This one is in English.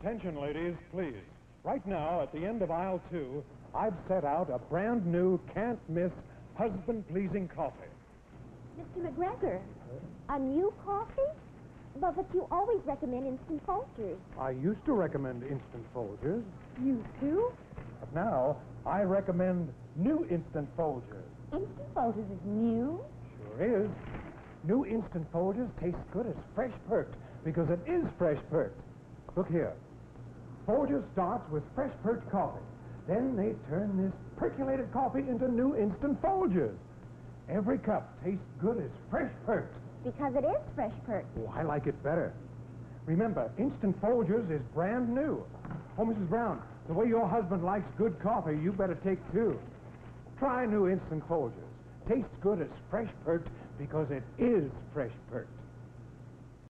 Attention, ladies, please. Right now, at the end of aisle two, I've set out a brand new, can't miss, husband pleasing coffee. Mr. McGregor, a new coffee? But, but you always recommend instant Folgers. I used to recommend instant Folgers, You too? but now I recommend new instant Folgers. Instant Folgers is new? Sure is. New instant Folgers taste good as fresh perked because it is fresh perked. Look here. Folgers starts with fresh perked coffee. Then they turn this percolated coffee into new instant Folgers. Every cup tastes good as fresh perked. Because it is fresh perked. Oh, I like it better. Remember, instant Folgers is brand new. Oh, Mrs. Brown, the way your husband likes good coffee, you better take two. Try new instant Folgers. Tastes good as fresh perked because it is fresh perked.